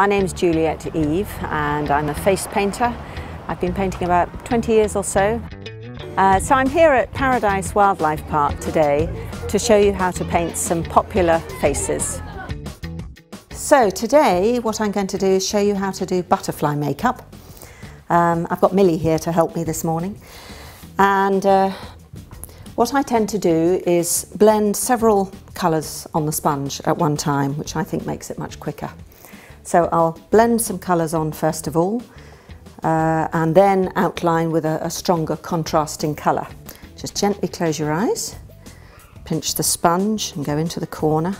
My name's Juliet Eve and I'm a face painter. I've been painting about 20 years or so. Uh, so I'm here at Paradise Wildlife Park today to show you how to paint some popular faces. So today what I'm going to do is show you how to do butterfly makeup. Um, I've got Millie here to help me this morning and uh, what I tend to do is blend several colours on the sponge at one time which I think makes it much quicker. So I'll blend some colours on first of all uh, and then outline with a, a stronger contrasting colour. Just gently close your eyes, pinch the sponge and go into the corner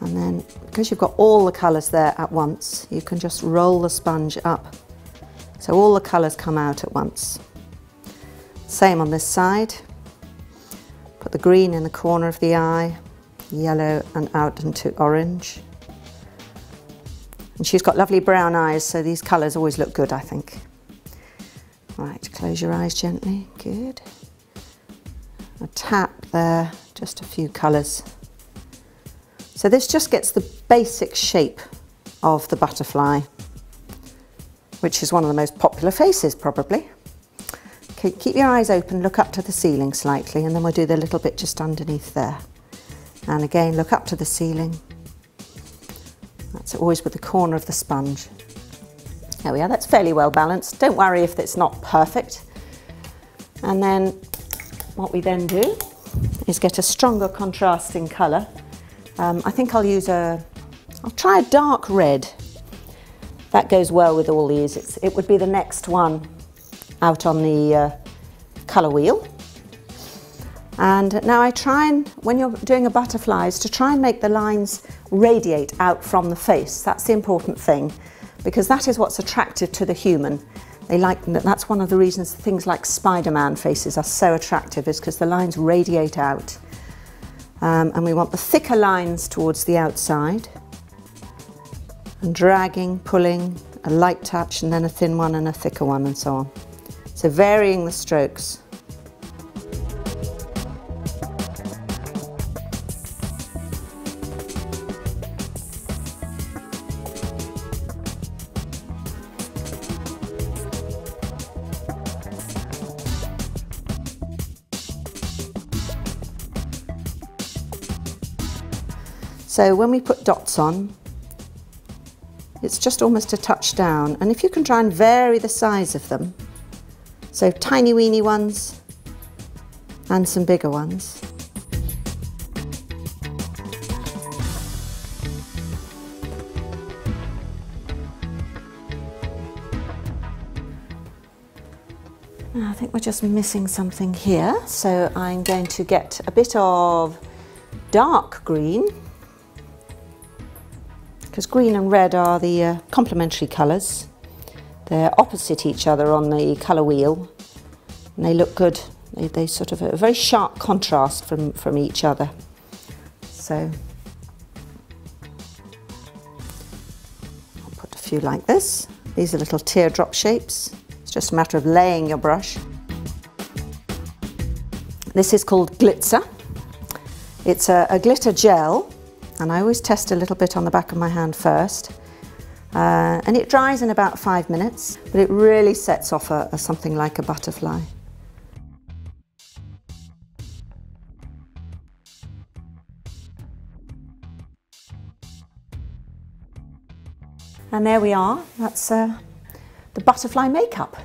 and then because you've got all the colours there at once you can just roll the sponge up so all the colours come out at once. Same on this side. Put the green in the corner of the eye, yellow and out into orange. And she's got lovely brown eyes, so these colours always look good, I think. Right, close your eyes gently, good. A tap there, just a few colours. So this just gets the basic shape of the butterfly, which is one of the most popular faces probably. Okay, keep your eyes open, look up to the ceiling slightly, and then we'll do the little bit just underneath there. And again, look up to the ceiling, that's always with the corner of the sponge. There we are, that's fairly well balanced. Don't worry if it's not perfect. And then what we then do is get a stronger contrasting colour. Um, I think I'll use a, I'll try a dark red. That goes well with all these. It's, it would be the next one out on the uh, colour wheel. And now I try and, when you're doing a butterfly, is to try and make the lines radiate out from the face. That's the important thing, because that is what's attractive to the human. They like, that's one of the reasons things like Spider-Man faces are so attractive, is because the lines radiate out. Um, and we want the thicker lines towards the outside. And dragging, pulling, a light touch, and then a thin one and a thicker one, and so on. So varying the strokes. So when we put dots on, it's just almost a touch down. And if you can try and vary the size of them, so tiny weeny ones and some bigger ones. I think we're just missing something here. So I'm going to get a bit of dark green because green and red are the uh, complementary colours. They're opposite each other on the colour wheel and they look good. They, they sort of a very sharp contrast from, from each other. So I'll put a few like this. These are little teardrop shapes. It's just a matter of laying your brush. This is called Glitzer. It's a, a glitter gel and I always test a little bit on the back of my hand first. Uh, and it dries in about five minutes, but it really sets off a, a something like a butterfly. And there we are, that's uh, the butterfly makeup.